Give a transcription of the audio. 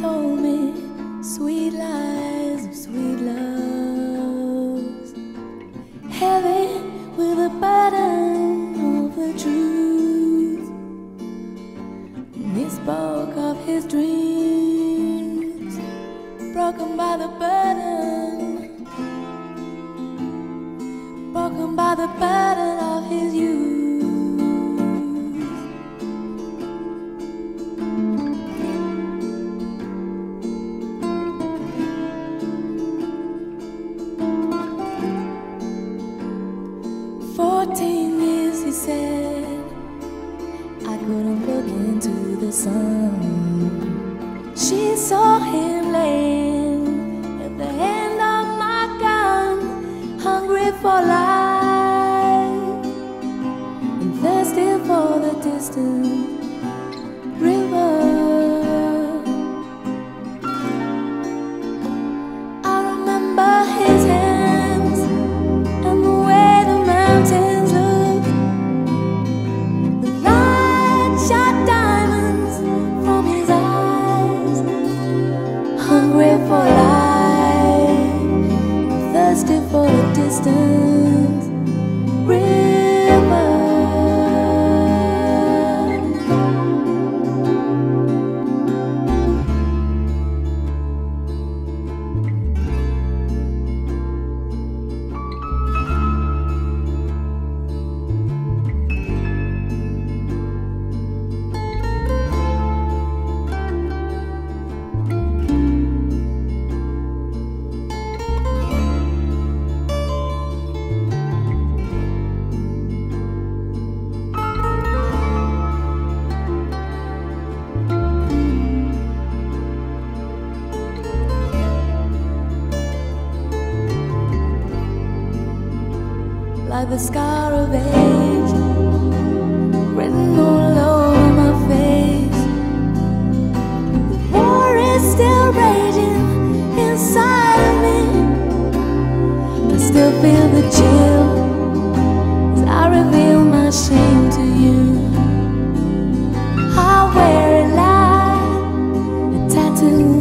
Told me the burden, broken by the burden of his youth. Fourteen years, he said, I couldn't look into the sun. She saw him laying river. I remember his hands and the way the mountains. The light shot diamonds from his eyes, hungry for life, thirsty for the distant like the scar of age written all over my face. The war is still raging inside of me. I still feel the chill as I reveal my shame to you. I wear a lie, a tattoo.